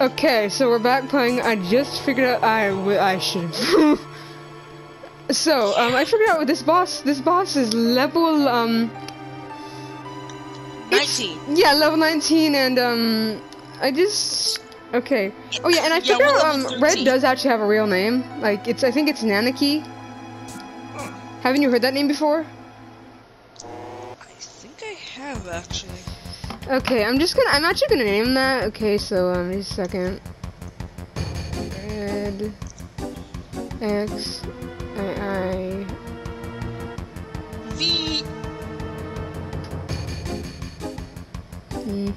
Okay, so we're back playing. I just figured out I I should. so um, I figured out with this boss. This boss is level um. 19. Yeah, level 19, and um, I just okay. Oh yeah, and I figured we're out um, Red does actually have a real name. Like it's I think it's Nanaki. Haven't you heard that name before? I think I have actually. Okay, I'm just gonna. I'm actually gonna name that. Okay, so um, just a second. Red X I I. V. E.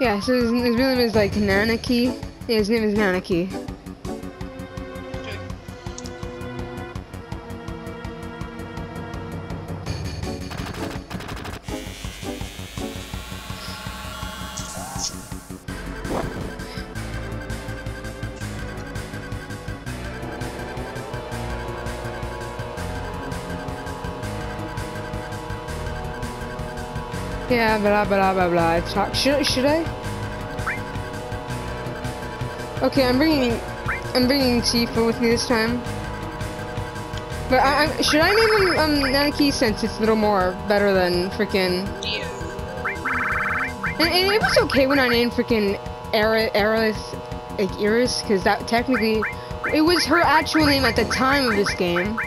Yeah, so his, his real name is like Nanaki. Yeah, his name is Nanaki. Yeah, blah blah blah blah. Talk. Should should I? Okay, I'm bringing I'm bringing Tifa with me this time. But I, I should I name him um Nanaki since it's a little more better than freaking. Yeah. And, and it was okay when I named freaking Era Eris like Iris because that technically it was her actual name at the time of this game.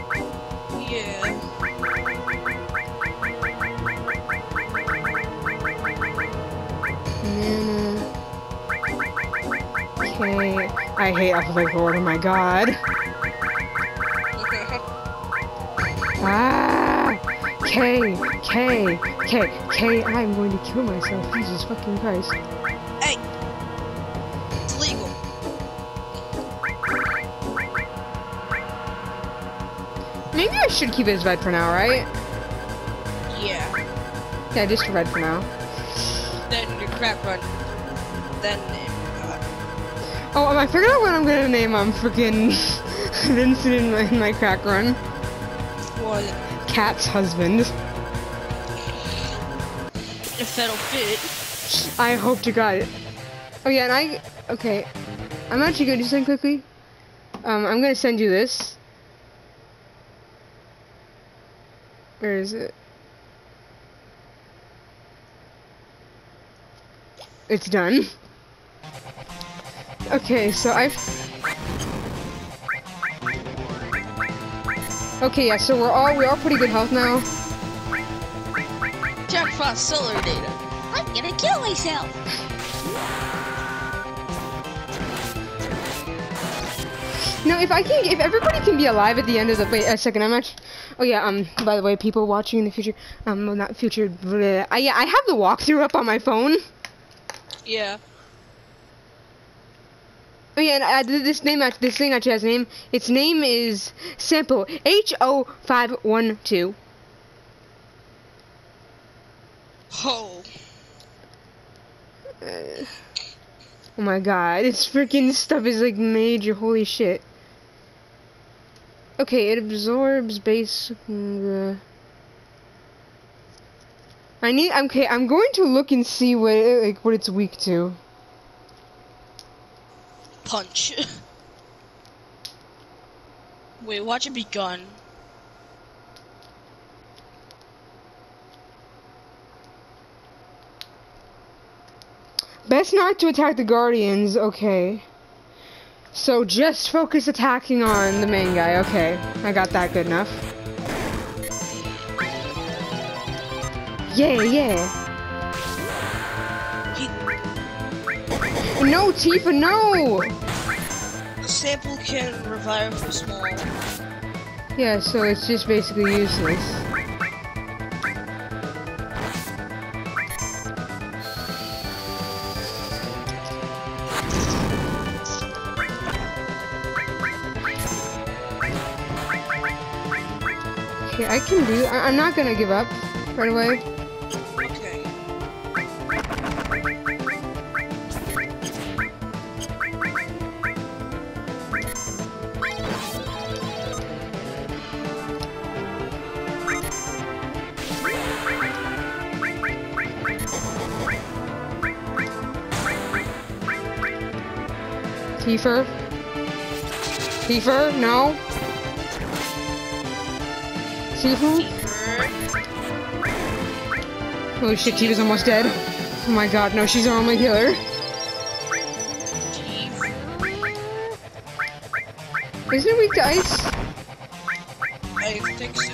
I hate alphabetical order. Oh my God. Ah! K, K, K, K, I'm going to kill myself. Jesus fucking Christ. hey. It's illegal. Maybe I should keep it as red for now, right? Yeah. Yeah, just red for now. Then your crack run. Then. Oh, I figured out what I'm gonna name um freaking Vincent in my, in my crack run. what? Cat's husband. If that'll fit. I hope to God. It. Oh yeah, and I okay. I'm actually gonna do something quickly. Um, I'm gonna send you this. Where is it? It's done. Okay, so I've... Okay, yeah, so we're all we're all pretty good health now. Jackpot solar data. I'm gonna kill myself. No, if I can, if everybody can be alive at the end of the wait a second, I'm actually. Oh yeah, um. By the way, people watching in the future, um, well, not future. bleh, I, yeah, I have the walkthrough up on my phone. Yeah. Oh yeah, and uh, this name, this thing actually has a name. Its name is Sample H O five one two. Oh. Oh my god, this freaking stuff is like major. Holy shit. Okay, it absorbs base. Uh, I need. Okay, I'm going to look and see what like what it's weak to. Punch. Wait, watch it be gun. Best not to attack the guardians. Okay. So just focus attacking on the main guy. Okay, I got that good enough. Yeah, yeah. He, No, Tifa, no! Sample can revive for small. Yeah, so it's just basically useless. Okay, I can do. I I'm not gonna give up right away. Tifa? Tifa? No? Tifa? Holy oh, shit, Tifa's almost dead. Oh my god, no, she's our only healer. Isn't it weak to ice? I think so.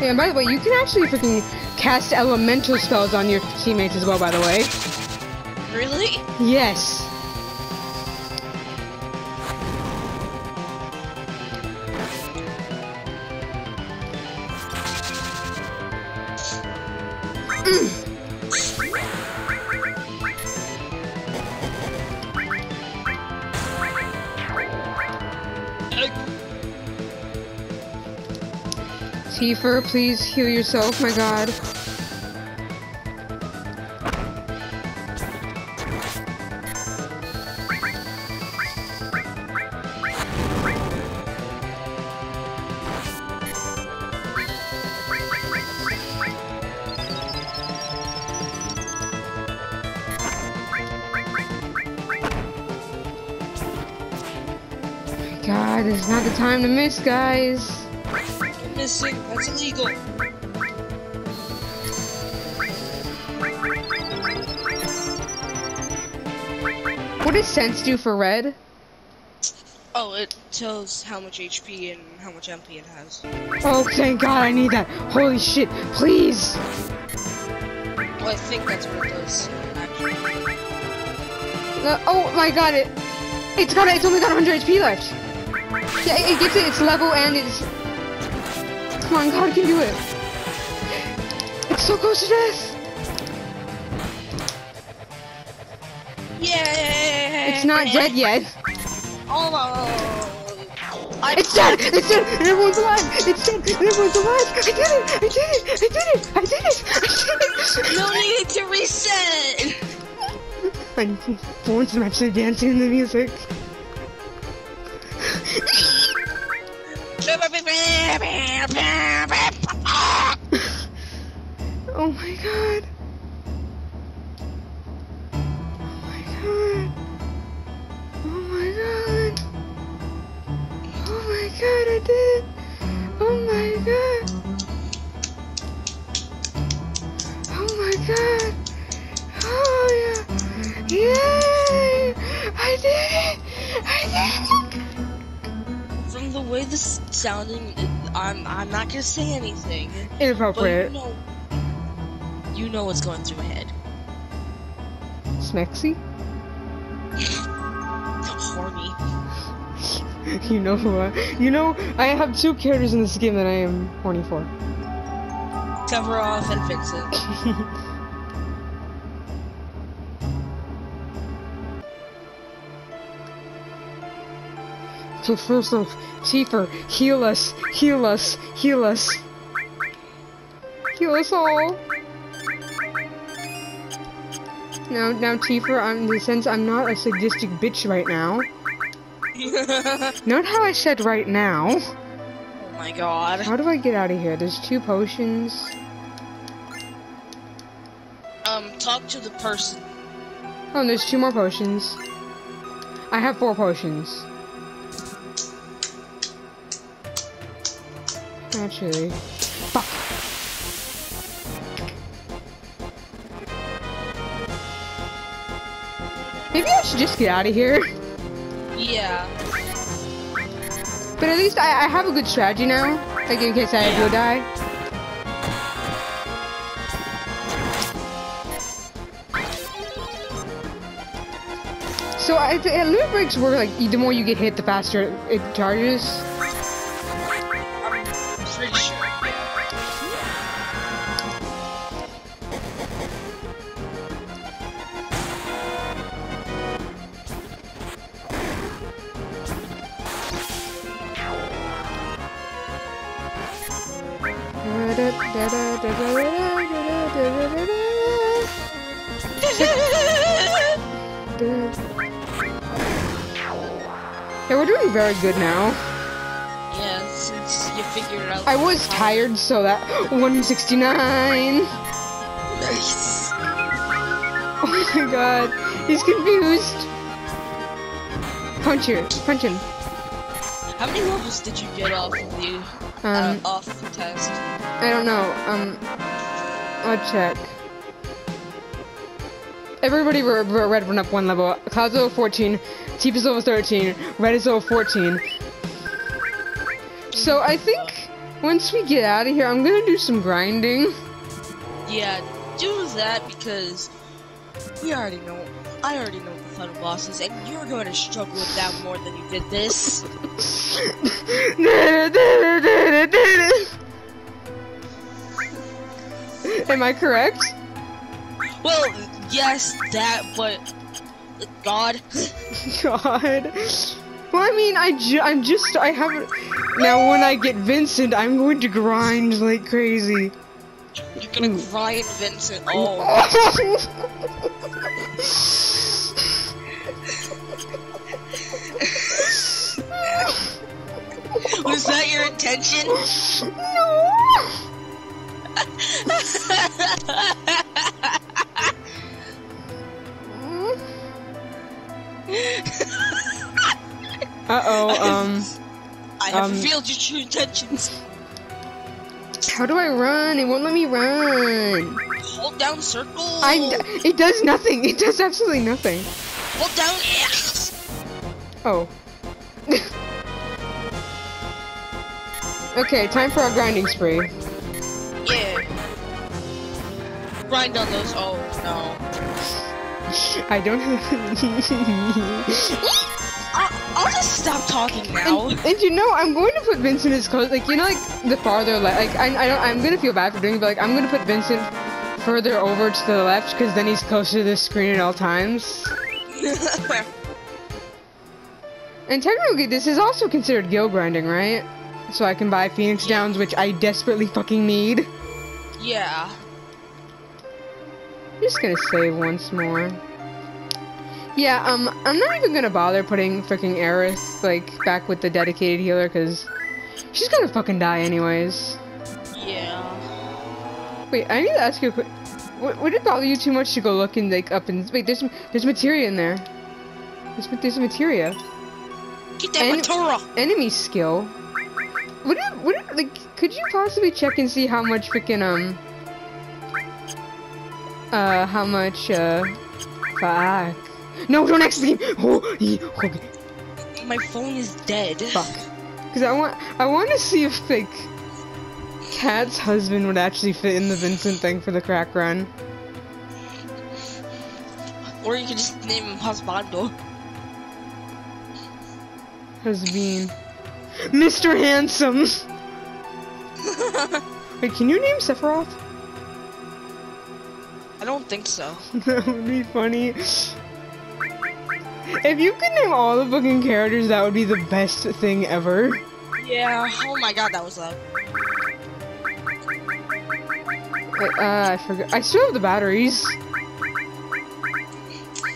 Yeah, and by the way, you can actually freaking cast elemental spells on your teammates as well, by the way. Really? Yes. Tifa, please heal yourself, my god. God, time to miss, guys. Missing. That's illegal. What does sense do for red? Oh, it tells how much HP and how much MP it has. Oh, thank God, I need that. Holy shit, please. Well, I think that's what it does. Uh, oh my God, it, it's got, it's only got 100 HP left. Yeah, it, it gets it, its level and it's. Come on, God can do it. It's so close to death. Yeah. It's not dead yet. Oh. I, It's dead. It's dead. And everyone's alive. It's dead. And everyone's alive. I did it. I did it. I did it. I did it. I did it. no need to reset. And Florence is actually dancing in the music. Say anything. Inappropriate. you know, you know what's going through my head. Smexy? Horny. You know who I, you know, I have two characters in this game that I am horny for. Cover off and fix Okay, first off, Tifa, heal us, heal us, heal us. Heal us all. Now, now, Tifa, I'm, in the sense I'm not a sadistic bitch right now. Note how I said right now. oh my god. How do I get out of here? There's two potions. Um, talk to the person. Oh, there's two more potions. I have four potions. Actually. Fuck. Maybe I should just get out of here. Yeah. But at least I, I have a good strategy now. Like in case I do die. So I, the limit breaks were like the more you get hit, the faster it charges. Yeah, we're doing very good now. yeah, since you figured out. I was tired, so that 169. Nice. Oh my god. He's confused. Punch her. Punch him. How many levels did you get off of the Um, uh, off the test? I don't know. Um, I'll check. Everybody re- re- red went up one level. Cloud's level 14, Teep is level 13, Red is level 14. So I think once we get out of here, I'm gonna do some grinding. Yeah, do that because we already know. I already know what the final bosses, and you're going to struggle with that more than you did this. Am I correct? Well, yes, that, but God, God. Well, I mean, I ju- I'm just, I haven't. Now, when I get Vincent, I'm going to grind like crazy. you're gonna grind Vincent. Oh, was that your intention? Uh oh. Um, I have Um, revealed your true intentions. how do I run? It won't let me run. Hold down circle. I. It does nothing. It does absolutely nothing. Hold down X. Oh. okay, time for our grinding spree. Grind on those. Oh no. I don't have. I- I'll just stop talking now. And, and you know, I'm going to put Vincent as close, like you know, like the farther left. Like I, I don't, I'm gonna feel bad for doing, it, but like I'm gonna put Vincent further over to the left because then he's closer to the screen at all times. And technically, this is also considered gil grinding, right? So I can buy Phoenix Downs, which I desperately fucking need. yeah. I'm just gonna save once more. Yeah, um, I'm not even gonna bother putting freaking Eris, like, back with the dedicated healer, because she's gonna fucking die anyways. Yeah. Wait, I need to ask you a quick... Would, it bother you too much to go look and, like, up and... Wait, there's, there's materia in there. There's, there's materia. Get that And- Matura. Enemy skill. Would it, would it, like, could you possibly check and see how much freaking, um... Uh, how much, uh... Fuck. No, don't exit me! Oh, ye- okay. My phone is dead. Fuck. Because I want, I want to see if, like... Cat's husband would actually fit in the Vincent thing for the crack run. Or you could just name him Husbando. Has been... Mr. Handsome! Wait, can you name Sephiroth? I don't think so. that would be funny. If you could name all the fucking characters, that would be the best thing ever. Yeah. Oh my god, that was loud. I, uh, I forgot. I still have the batteries.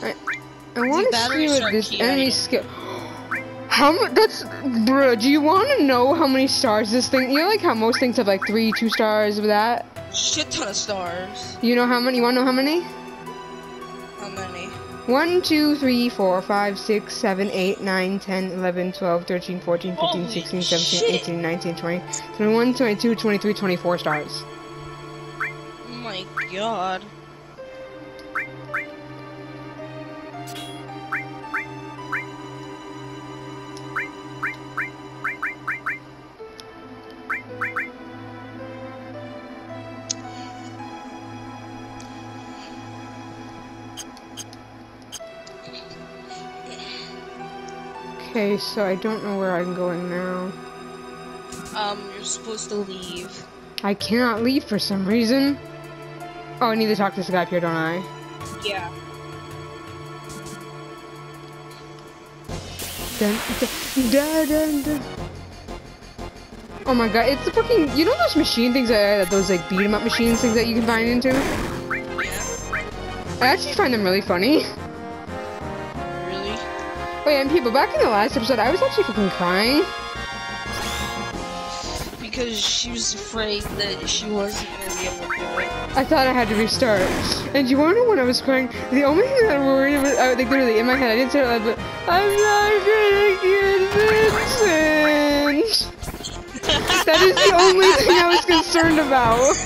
I, I want to see what this key, enemy skill. How much? That's, bruh. Do you want to know how many stars this thing? You know, like how most things have like three, two stars with that. Shit ton of stars. You know how many? You want to know how many? How many? 1, 2, 3, 4, 5, 6, 7, 8, 9, 10, 11, 12, 13, 14, 15, Holy 16, 17, shit. 18, 19, 20, 21, 22, 23, 24 stars. Oh my god. Okay, so I don't know where I'm going now. Um, you're supposed to leave. I cannot leave for some reason. Oh, I need to talk to this guy up here, don't I? Yeah. Dun, dun, dun, dun. Oh my god, it's the fucking. You know those machine things that those like beat 'em up machines things that you can find into? I actually find them really funny. Oh yeah, and people, back in the last episode, I was actually fucking crying. Because she was afraid that she wasn't gonna be able to do it. I thought I had to restart. And you wanna know when I was crying? The only thing that I worried about, uh, like literally in my head, I didn't say it loud, but I'm not gonna get Vincent. that is the only thing I was concerned about.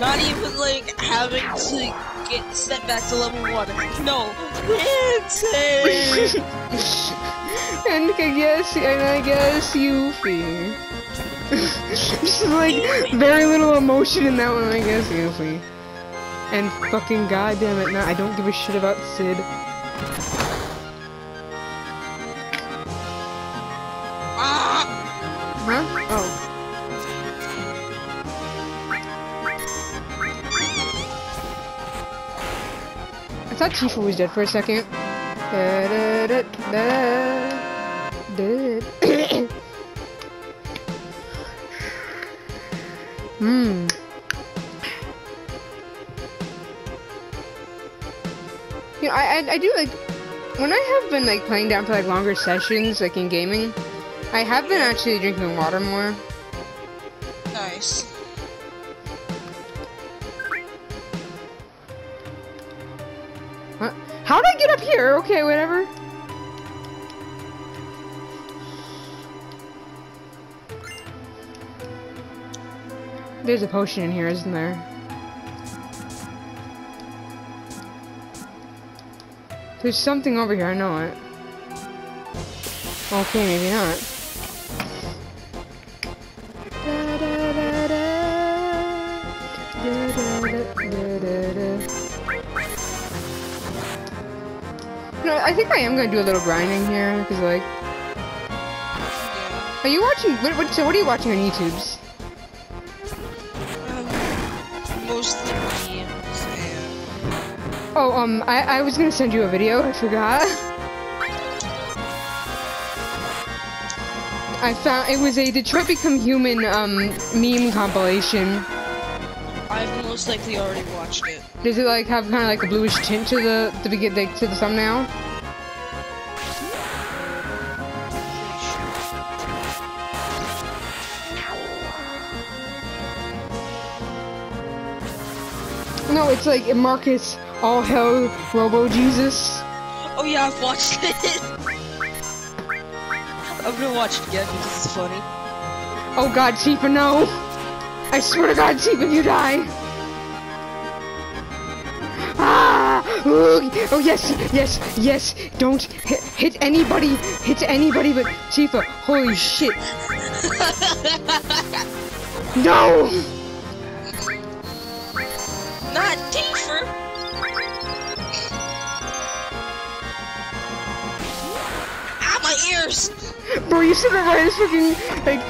Not even like having to get set back to level one. No, Vincent. and I guess, and I guess Yuffie. Just like very little emotion in that one, I guess Yuffie. And fucking goddamn it, nah, I don't give a shit about Cid. Thought Tifa was dead for a second. Hmm. You know, I, I I do like when I have been like playing down for like longer sessions, like in gaming. I have been actually drinking water more. Nice. Here? Okay, whatever. There's a potion in here, isn't there? There's something over here, I know it. Okay, maybe not. Think I am gonna do a little grinding here, because like, are you watching? What, what, so what are you watching on YouTube's? Um, mostly memes and Oh, um, I, I was gonna send you a video. I forgot. I found it was a Detroit Become Human um meme compilation. I've most likely already watched it. Does it like have kind of like a bluish tint to the the begin like, to the thumbnail? No, it's like Marcus All Hell Robo Jesus. Oh yeah, I've watched it. I'm gonna watch it again because it's funny. Oh God, Tifa, no! I swear to God, Tifa, you die! Ah! Oh yes, yes, yes! Don't hit, hit anybody! Hit anybody but Tifa! Holy shit! No! Ah. Bro, you said that right as fucking like.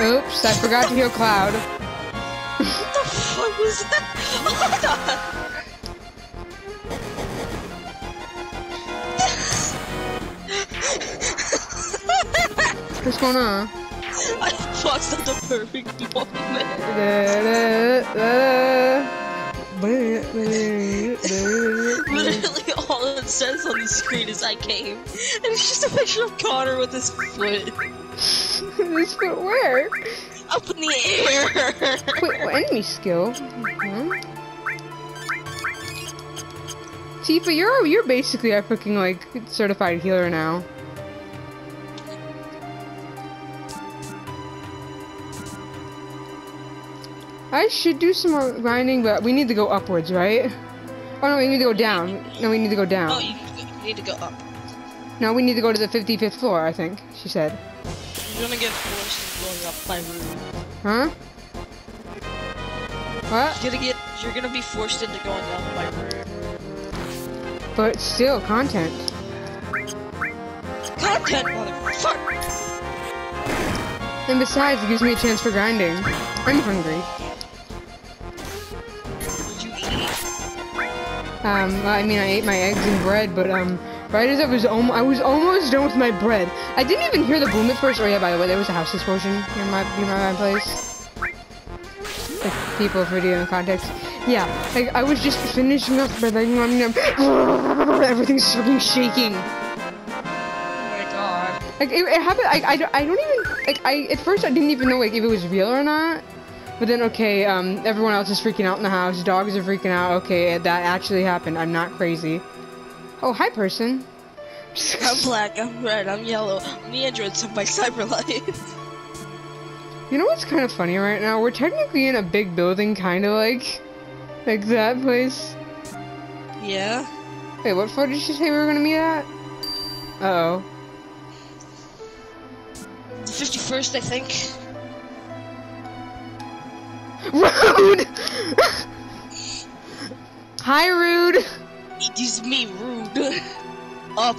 Oops, I forgot to heal Cloud. What the fuck was that? Hold on. What's going on? I fucked at the perfect moment. Literally all it says on the screen is I came. And it's just a picture of Connor with his foot this foot where? up in the air. Wait, what enemy skill? Hmm? Tifa, you're you're basically a freaking like certified healer now. I should do some more grinding, but we need to go upwards, right? Oh no, we need to go down. No, we need to go Oh, down. you, you need to go up. No, we need to go to the 55th floor, I think, she said. You're gonna get forced into going up my room. Huh? What? You're gonna get. You're gonna be forced into going down my room. But still, content. Content, motherfucker. And besides, it gives me a chance for grinding. I'm hungry. Um, I mean, I ate my eggs and bread, but um, right as I was, om- I was almost done with my bread. I didn't even hear the boom at first. Oh yeah, by the way, there was a house explosion near my near my, my place. People for video in context. Yeah, like I was just finishing up, but like everything's fucking shaking. Oh my god. Like it, it happened. I, I, don't- I don't even. like I at first I didn't even know like if it was real or not. But then okay, um, everyone else is freaking out in the house. Dogs are freaking out. Okay, that actually happened. I'm not crazy. Oh, hi, person. I'm black, I'm red, I'm yellow. I'm the androids of my cyber life. You know what's kind of funny right now? We're technically in a big building, kind of like, like that place. yeah? Wait, what floor did she say we were gonna meet at? Uh oh. The 51st, I think. Rude! Hi, Rude! It is me, rude. Up.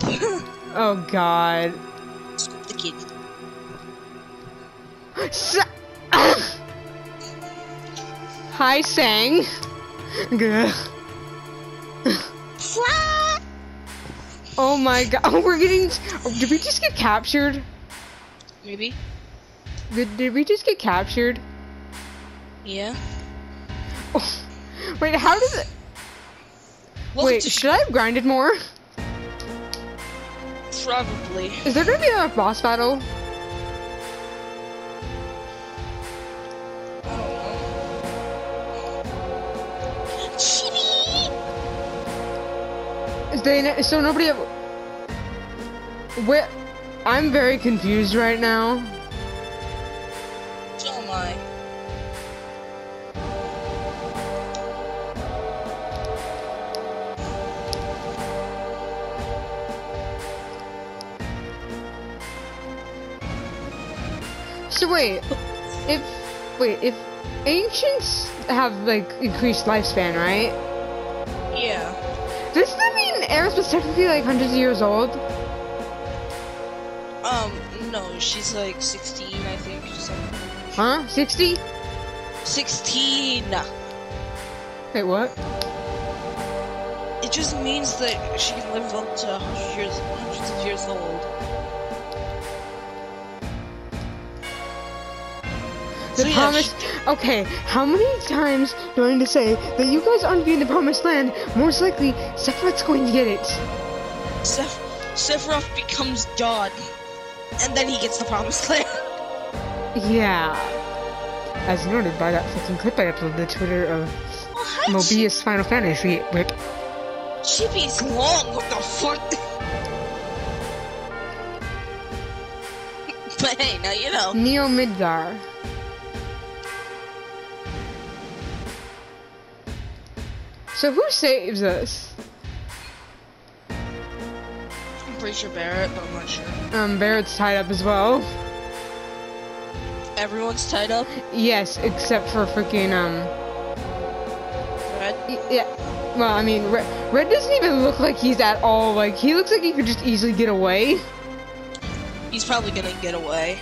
Oh, God. Scoop the kid. Sa- Hi, Tseng. Gah. Oh my god. Oh, we're getting. oh, did we just get captured? Maybe? Did, did we just get captured? Yeah? Oh. Wait, how does it. Welcome Wait, should I have grinded more? Probably. Is there gonna be another boss battle? They so nobody? Have, where? I'm very confused right now. So am I. So wait, if wait if ancients have like increased lifespan, right? Yeah. Doesn't that mean Eris was technically like hundreds of years old? Um, no, she's like 16, I think. Huh? Sixty? 16! Wait, what? It just means that she can live up to 100 hundreds of years old. The promised. Okay, how many times do I need to say that you guys aren't getting the promised land? Most likely, Sephiroth's going to get it. Seph- Sephiroth becomes God, and then he gets the promised land. Yeah. As noted by that fucking clip I uploaded to Twitter of Mobius Final Fantasy. Rip. Chibi's long, what the fuck? but hey, now you know. Neo Midgar. So who saves us? I'm pretty sure Barret, but I'm not sure. Um, Barret's tied up as well. Everyone's tied up. Yes, except for freaking um. Red. Yeah. Well, I mean, Red, Red doesn't even look like he's at all like he looks like he could just easily get away. He's probably gonna get away.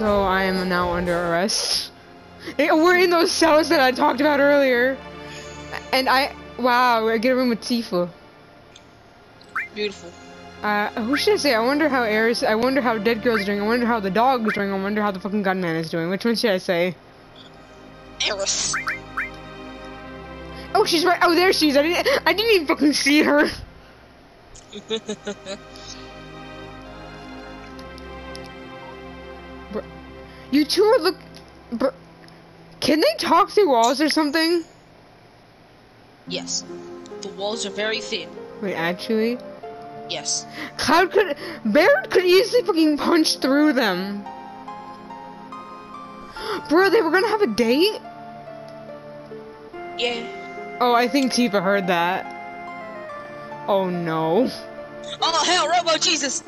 So I am now under arrest. Eh, We're in those cells that I talked about earlier, and I wow, I get a room with Tifa. Beautiful. Uh, who should I say? I wonder how Eris. I wonder how Dead Girl's doing. I wonder how the dog's doing. I wonder how the fucking gunman is doing. Which one should I say? Eris. Oh, she's right. Oh, there she is. I didn't. I didn't even fucking see her. You two are look. Br- Can they talk through walls or something? yes. The walls are very thin. Wait, actually, Yes. Cloud could. Barret could easily fucking punch through them. Bro, they were gonna have a date. Yeah. Oh, I think Tifa heard that. Oh no. Oh hell, Robo Jesus!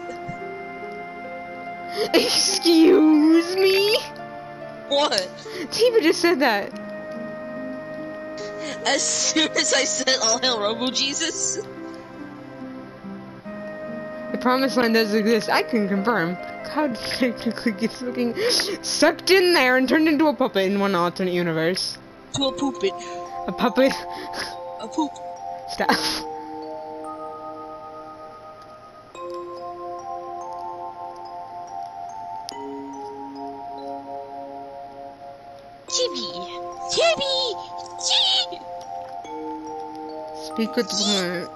Excuse me? What? Tifa just said that. As soon as I said all hell, Robo Jesus. The promised land does exist. I can confirm. Cloud technically gets fucking sucked in there and turned into a puppet in one alternate universe. To a poopit. A puppet A poop. staff. With the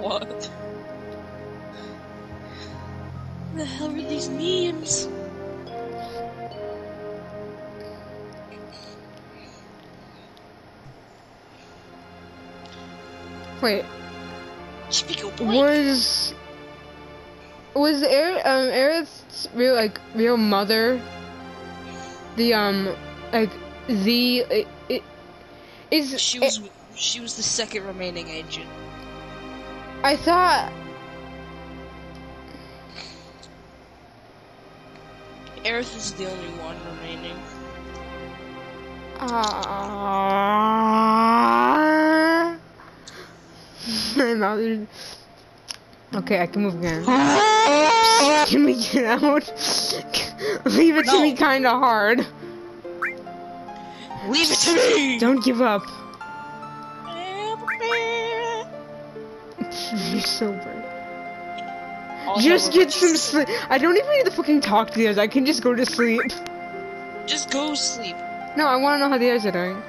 What? The hell are these memes? Wait, was was Aerith, um Aerith's real like real mother the um like the it, it is She was she was the second remaining agent. I thought Aerith is the only one remaining. Ah. My mouth is. Okay, I can move again. can we get out? Leave it to me kinda hard. Leave it to me! Don't give up. You're so brave. All Just get some sleep. I don't even need to fucking talk to the others. I can just go to sleep. Just go sleep. No, I want to know how the others are doing.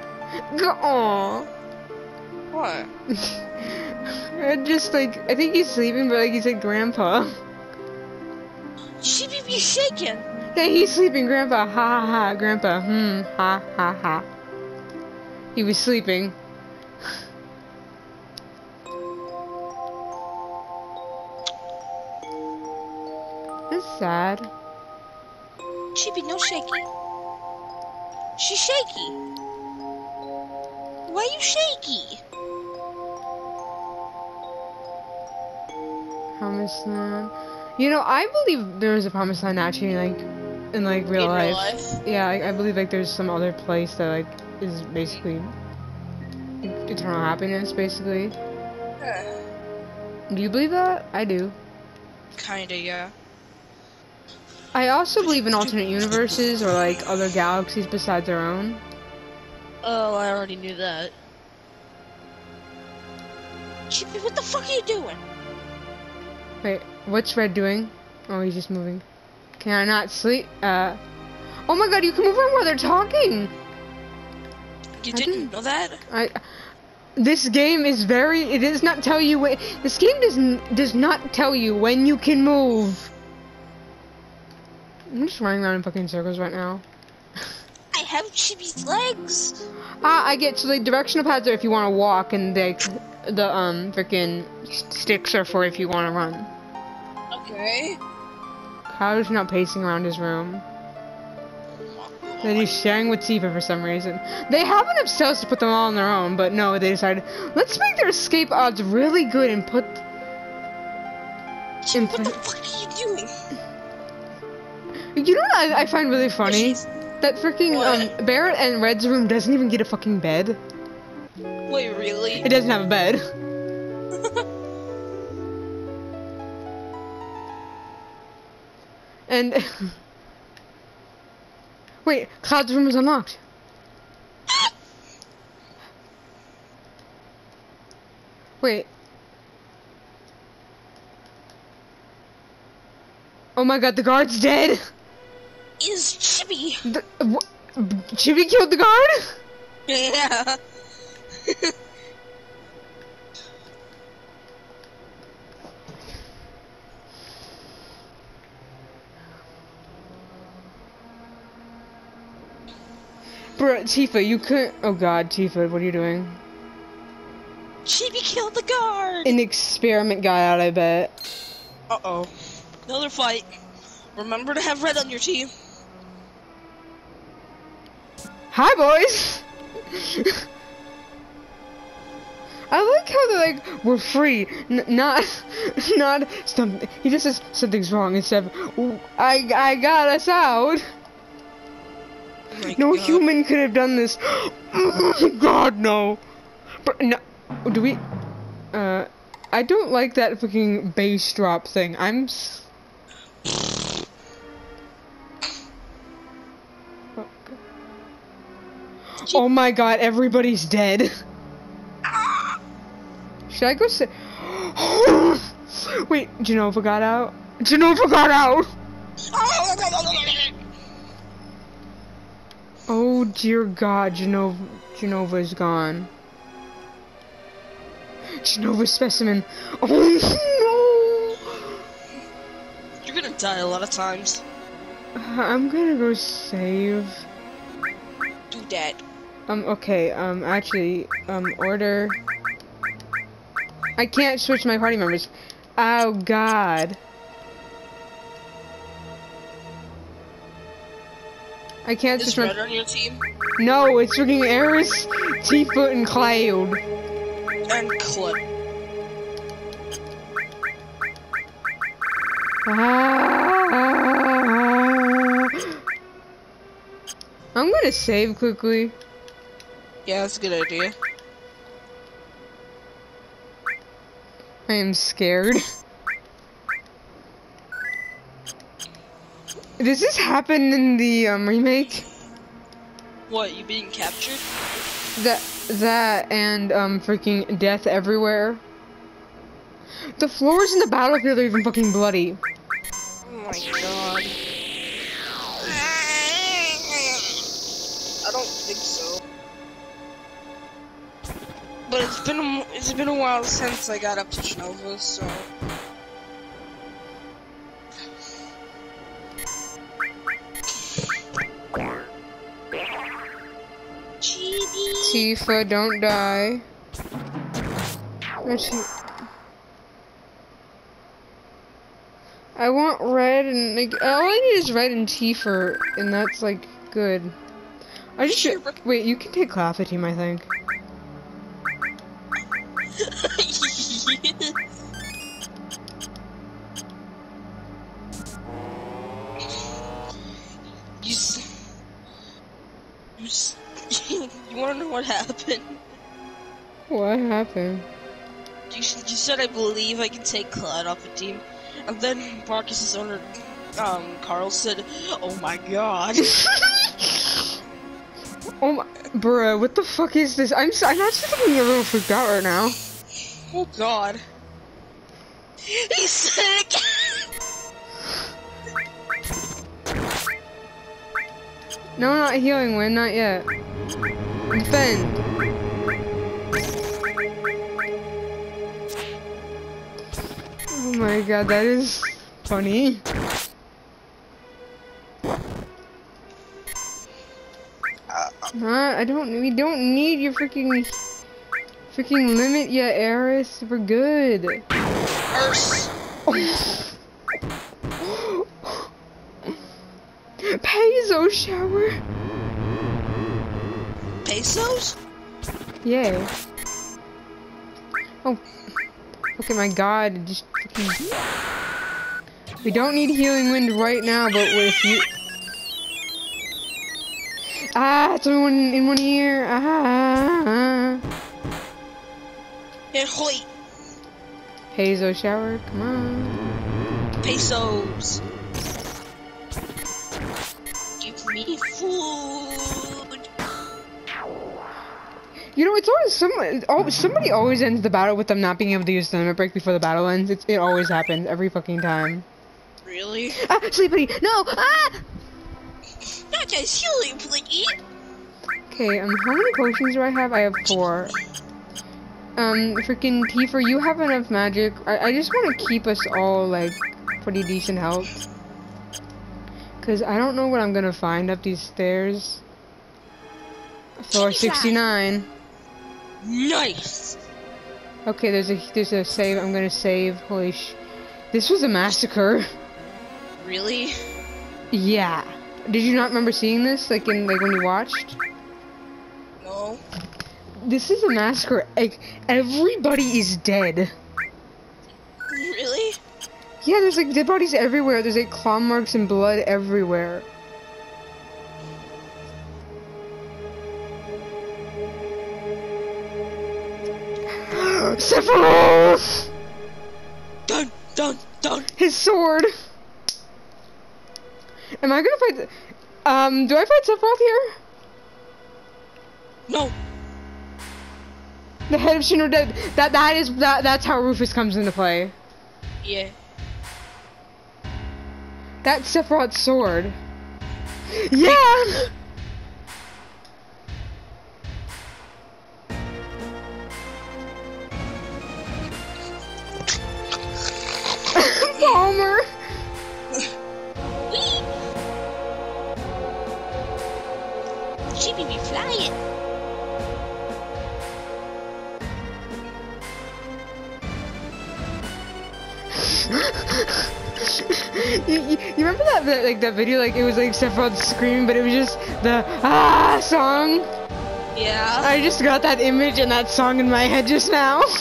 Go on. What? Just like I think he's sleeping, but like he's like grandpa. She be be shaking. Yeah, he's sleeping, grandpa. Ha ha ha, grandpa. Hmm. Ha ha ha. He was sleeping. That's sad. She be no shaky. She shaky. Why are you shaky? Promised land. You know, I believe there is a promised land actually, like in like real In life. real life? Yeah, I, I believe like there's some other place that like is basically eternal happiness, basically. Do you believe that? I do. Kinda, yeah. I also believe in alternate universes or like other galaxies besides our own. Oh, I already knew that. Chippy, what the fuck are you doing? Wait, what's Red doing? Oh, he's just moving. Can I not sleep? Uh. Oh my god, you can move around while they're talking! You I didn't know that? I. This game is very. It does not tell you when. This game does does not tell you when you can move. I'm just running around in fucking circles right now. I have Chippy's legs. Ah, I get so the directional pads are if you want to walk, and the the um freaking sticks are for if you want to run. Okay. Kyle's not pacing around his room. That he's sharing with Tifa for some reason. They have enough cells to put them all on their own, but no, they decided let's make their escape odds really good and put. Chippy, what the fuck are you doing? You know what I, I find really funny? That freaking um Barret and Red's room doesn't even get a fucking bed. Wait, really? It doesn't have a bed. and wait, Cloud's room is unlocked. Wait. Oh my god, the guard's dead! Is Chibi. The, Chibi killed the guard? Yeah. Bro, Tifa, you couldn't. Oh god, Tifa, what are you doing? Chippy killed the guard. An experiment got out, I bet. Uh oh. Another fight. Remember to have red on your team. Hi, boys! I like how they're like, we're free, N- not, not something. He just says something's wrong instead of, I, I got us out. Oh No God. human could have done this. God, no. But no, do we? Uh, I don't like that fucking bass drop thing. I'm. s- Oh, Oh my god, everybody's dead. Should I go sit? Wait, Jenova got out? Jenova got out! Oh dear God, Jenova, Jenova is gone. Jenova specimen. Oh no! You're gonna die a lot of times. I'm gonna go save. Do that. Um, okay, um, actually, um, order. I can't switch my party members. Oh God. I can't Is switch Red on your team? No, it's freaking Aerith, T-Foot, and Cloud. And Clip. Ah. I'm gonna save quickly. Yeah, that's a good idea. I am scared. Does this happen in the um, remake? What, you being captured? That that and um freaking death everywhere. The floors in the battlefield are even fucking bloody. Oh my god. I don't think so. But it's been a, it's been a while since I got up to Jenova, so Tifa, don't die. I want red and like all I need is red and Tifa, and that's like good. I just wait. You can take Claffa team, I think. What happened? You, you said I believe I can take Cloud off the team, and then Marcus's owner, um, Carl said, "Oh my God." Oh my, bruh, what the fuck is this? I'm I'm actually getting a little freaked out right now. Oh God. He said it again. No, not healing win, not yet. Defend. My god, that is funny. Huh? I don't. We don't need your freaking, freaking limit yet, Aerith. We're good. Paizo shower. Pesos? Yay. Oh. Okay, my god, just fucking... We don't need healing wind right now, but if you... Ah, it's only one in one ear. Ah. Yeah, hoi. Hazo shower, come on. Pesos. Give me food. You know, it's always some. Oh, somebody always ends the battle with them not being able to use the limit break before the battle ends. It's, it always happens every fucking time. Really? Ah, sleepy, no! Ah! Not silly please. Okay, um, how many potions do I have? I have four. Um, freaking Tifa, you have enough magic. I, I just want to keep us all, like, pretty decent health. Because I don't know what I'm going to find up these stairs. Floor 69. Nice. Okay, there's a there's a save. I'm going to save. Holy sh... This was a massacre. Really? Yeah. Did you not remember seeing this, like, in, like, when you watched? No. This is a massacre. Like, everybody is dead. Really? Yeah, there's like dead bodies everywhere. There's like claw marks and blood everywhere. Sephiroth! Dun dun dun. His sword. Am I gonna fight? Um, do I fight Sephiroth here? No. The head of Shinra dead. That that is that that's how Rufus comes into play. Yeah. That's Sephiroth's sword. Yeah. You, you, you remember that, that like that video like it was like Sephiroth screaming but it was just the ah song? Yeah. I just got that image and that song in my head just now.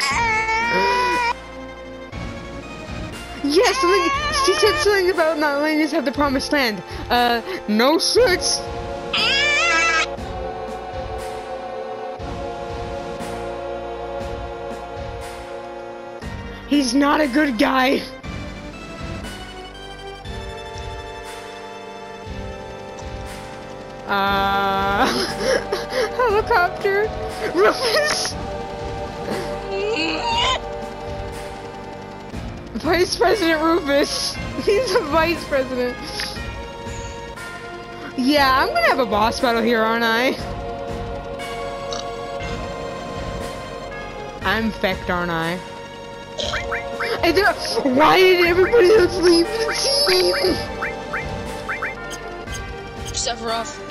Yes something she said something about not letting us have the promised land. Uh no shirts he's not a good guy Uh, helicopter. Rufus. Vice President Rufus. He's a vice president. Yeah, I'm gonna have a boss battle here, aren't I? I'm fecked, aren't I? And why did everybody else leave the team? Sephiroth.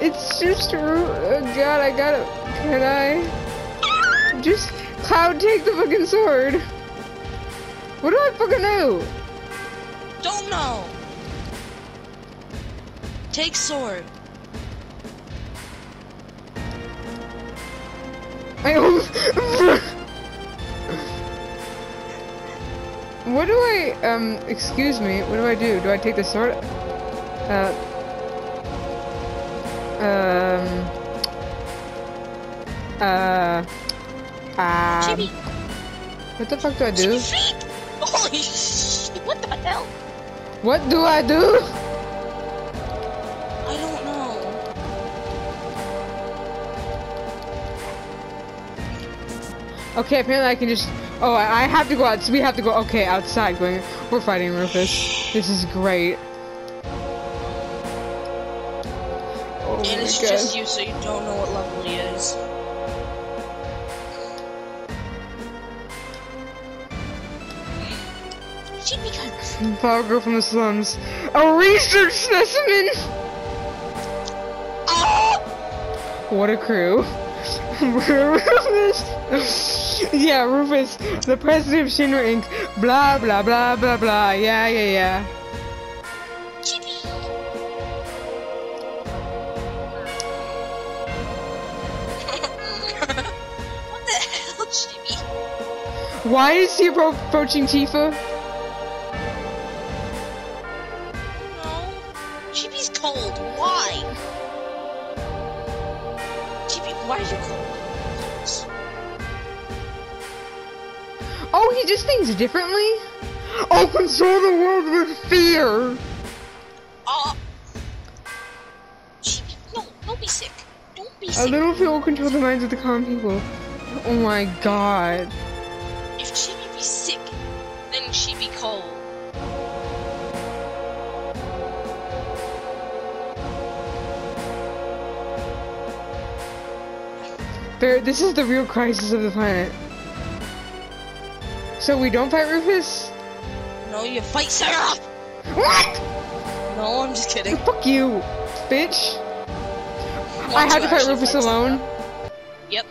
It's just oh god, I gotta. Can I? Just Cloud, take the fucking sword. What do I fucking do? Don't know. Take sword. I what do I? Um, excuse me. What do I do? Do I take the sword? Uh. Um. Uh. Um. Chibi, What the fuck do I do? Holy shit, what the hell? What do I do? I don't know. Okay, apparently I can just. Oh, I I have to go out. So we have to go. Okay, outside. Going. We're fighting Rufus. This is great. It's god. just you, so you don't know what level he is. Power girl from the slums. A research specimen. Oh! What a crew. Rufus. yeah, Rufus, the president of Shinra Inc. Blah blah blah blah blah. Yeah yeah yeah. Why is he approaching Tifa? No. Chibi's cold. Why? Chibi, why are you cold? Oh, he just thinks differently? Oh, control the world with fear! Oh, Chibi, no, don't be sick. Don't be sick. A little fear will control the minds of the common people. Oh my god. There, this is the real crisis of the planet. So we don't fight Rufus? No, you fight Sephiroth! What? No, I'm just kidding. Fuck you, bitch. I had to fight Rufus alone? Sephiroth. Yep.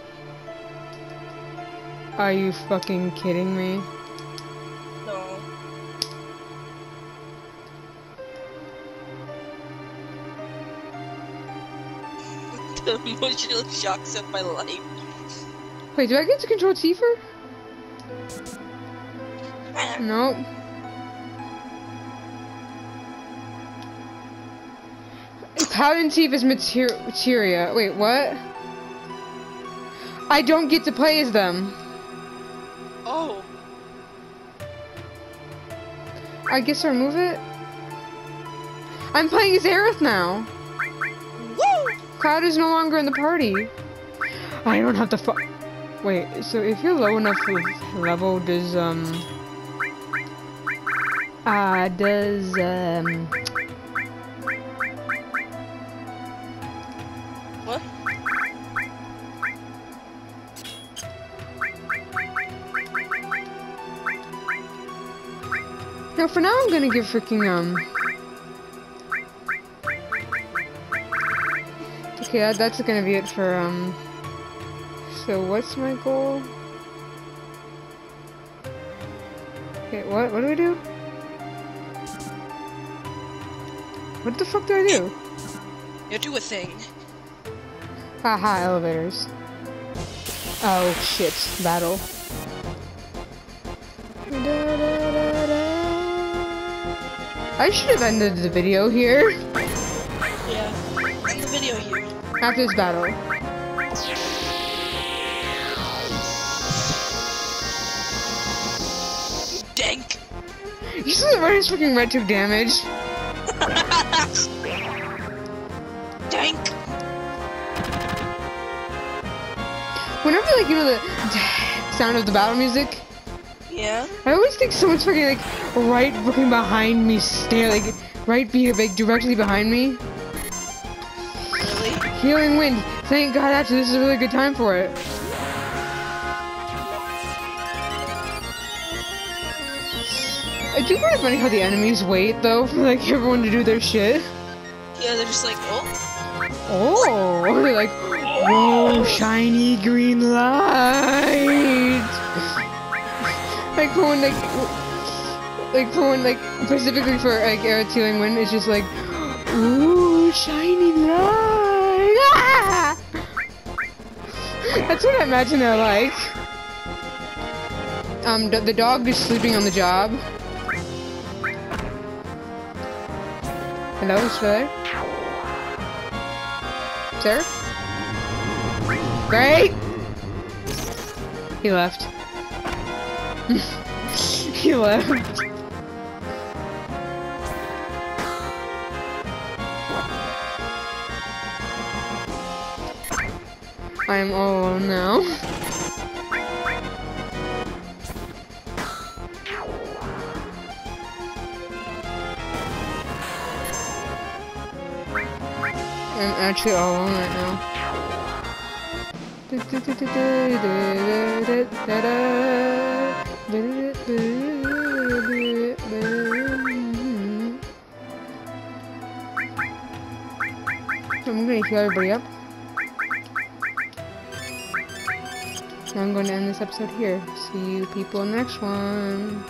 Are you fucking kidding me? The emotional shocks of my life. Wait, do I get to control Tifa? Nope. Paladin Tifa's mater materia. Wait, what? I don't get to play as them. Oh. I guess I'll remove it. I'm playing as Aerith now. Cloud is no longer in the party. I don't have to fu- Wait, so if you're low enough level, does, um... Uh, does, um... What? No, for now I'm gonna give freaking, um... Okay, that, that's gonna be it for, um... So what's my goal? Okay, what, what do I do? What the fuck do I do? You do a thing. Haha, elevators. Oh shit, battle. I should have ended the video here after this battle. Dank. You see the Riders fucking red took damage? Dank. Whenever like you know the sound of the battle music, Yeah. I always think someone's fucking like right fucking behind me, stare like right be like directly behind me. Healing wind. Thank God, actually, this is a really good time for it. I do find it funny how the enemies wait though for like everyone to do their shit. Yeah, they're just like, oh. Oh, they're like, whoa, shiny green light. Like for when like, like for when like specifically for like Aerith Healing Wind, it's just like, ooh, shiny light. That's what I imagine they're like. Um, the dog is sleeping on the job. Hello, sir. Sir? Great! He left. he left. I am all alone now. I'm actually all alone right now. I'm gonna heal everybody up. I'm going to end this episode here. See you people in the next one.